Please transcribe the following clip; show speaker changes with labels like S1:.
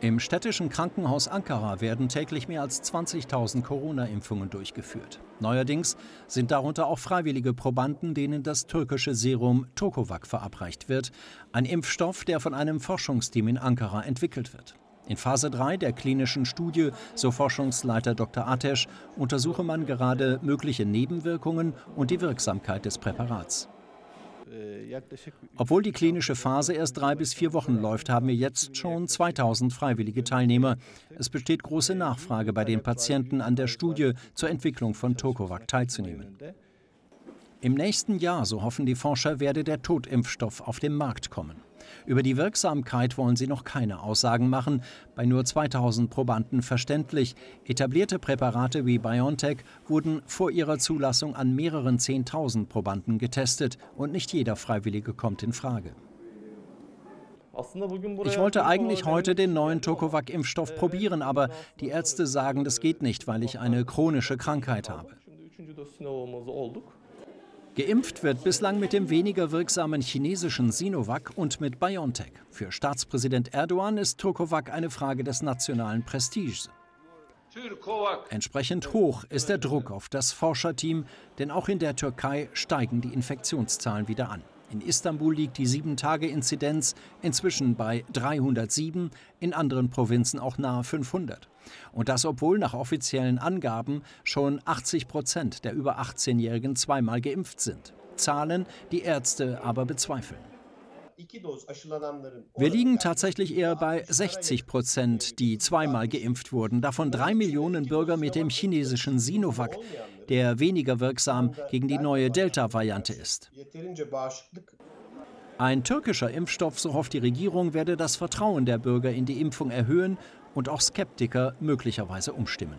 S1: Im städtischen Krankenhaus Ankara werden täglich mehr als 20.000 Corona-Impfungen durchgeführt. Neuerdings sind darunter auch freiwillige Probanden, denen das türkische Serum Tokovac verabreicht wird, ein Impfstoff, der von einem Forschungsteam in Ankara entwickelt wird. In Phase 3 der klinischen Studie, so Forschungsleiter Dr. Atesh, untersuche man gerade mögliche Nebenwirkungen und die Wirksamkeit des Präparats. Obwohl die klinische Phase erst drei bis vier Wochen läuft, haben wir jetzt schon 2000 freiwillige Teilnehmer. Es besteht große Nachfrage bei den Patienten, an der Studie zur Entwicklung von Tokovac teilzunehmen. Im nächsten Jahr, so hoffen die Forscher, werde der Totimpfstoff auf den Markt kommen. Über die Wirksamkeit wollen sie noch keine Aussagen machen. Bei nur 2000 Probanden verständlich. Etablierte Präparate wie BioNTech wurden vor ihrer Zulassung an mehreren 10.000 Probanden getestet und nicht jeder Freiwillige kommt in Frage. Ich wollte eigentlich heute den neuen Tokovac-Impfstoff probieren, aber die Ärzte sagen, das geht nicht, weil ich eine chronische Krankheit habe. Geimpft wird bislang mit dem weniger wirksamen chinesischen Sinovac und mit BioNTech. Für Staatspräsident Erdogan ist Turkovac eine Frage des nationalen Prestiges. Entsprechend hoch ist der Druck auf das Forscherteam, denn auch in der Türkei steigen die Infektionszahlen wieder an. In Istanbul liegt die 7-Tage-Inzidenz inzwischen bei 307, in anderen Provinzen auch nahe 500. Und das, obwohl nach offiziellen Angaben schon 80 Prozent der über 18-Jährigen zweimal geimpft sind. Zahlen, die Ärzte aber bezweifeln. Wir liegen tatsächlich eher bei 60 Prozent, die zweimal geimpft wurden, davon drei Millionen Bürger mit dem chinesischen Sinovac, der weniger wirksam gegen die neue Delta-Variante ist. Ein türkischer Impfstoff, so hofft die Regierung, werde das Vertrauen der Bürger in die Impfung erhöhen und auch Skeptiker möglicherweise umstimmen.